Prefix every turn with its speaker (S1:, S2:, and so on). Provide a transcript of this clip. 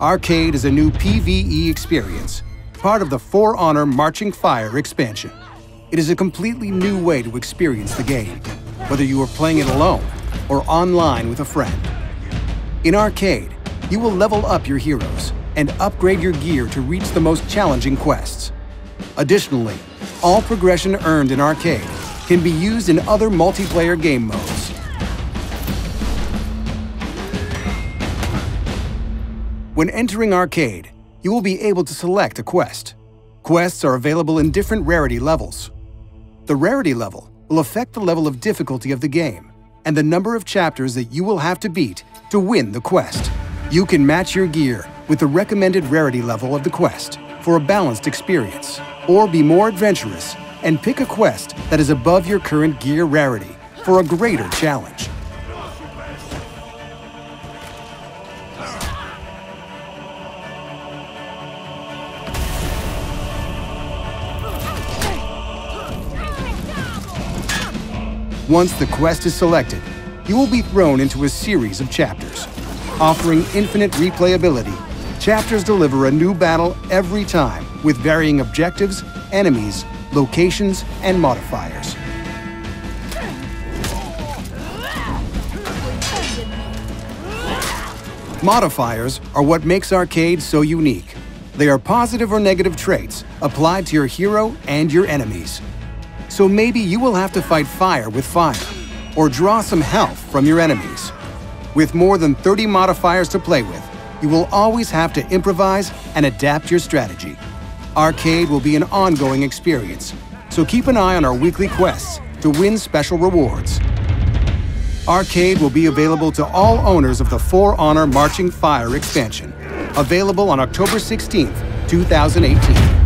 S1: Arcade is a new PvE experience, part of the For Honor Marching Fire expansion. It is a completely new way to experience the game, whether you are playing it alone or online with a friend. In Arcade, you will level up your heroes and upgrade your gear to reach the most challenging quests. Additionally, all progression earned in Arcade can be used in other multiplayer game modes. When entering Arcade, you will be able to select a quest. Quests are available in different rarity levels. The rarity level will affect the level of difficulty of the game and the number of chapters that you will have to beat to win the quest. You can match your gear with the recommended rarity level of the quest for a balanced experience, or be more adventurous and pick a quest that is above your current gear rarity for a greater challenge. Once the quest is selected, you will be thrown into a series of chapters. Offering infinite replayability, chapters deliver a new battle every time with varying objectives, enemies, locations, and modifiers. Modifiers are what makes Arcade so unique. They are positive or negative traits applied to your hero and your enemies. So maybe you will have to fight fire with fire, or draw some health from your enemies. With more than 30 modifiers to play with, you will always have to improvise and adapt your strategy. Arcade will be an ongoing experience, so keep an eye on our weekly quests to win special rewards. Arcade will be available to all owners of the For Honor Marching Fire expansion, available on October 16th, 2018.